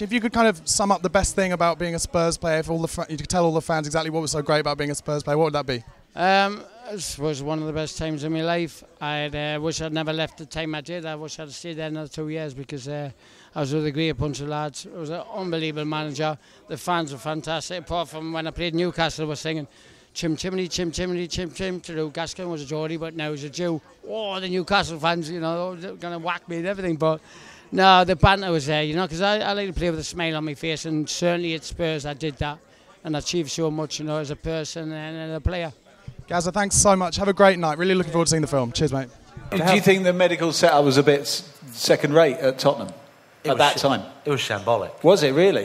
If you could kind of sum up the best thing about being a Spurs player, if all the you could tell all the fans exactly what was so great about being a Spurs player, what would that be? Um, this was one of the best times of my life. I uh, wish I'd never left the time I did. I wish I'd stayed there another two years because uh, I was with a great bunch of lads. It was an unbelievable manager. The fans were fantastic. Apart from when I played Newcastle, was singing chim chimney, chim chimney, chim chim. To Gascoigne was a Geordie, but now he's a Jew. Oh, the Newcastle fans, you know, they're going to whack me and everything. But no, the banter was there, you know, because I, I like to play with a smile on my face, and certainly at Spurs I did that and achieved so much, you know, as a person and, and a player. Gazza, thanks so much. Have a great night. Really looking forward to seeing the film. Cheers, mate. Do you think the medical setup was a bit second rate at Tottenham It at that sh- time? It was shambolic. Was it really?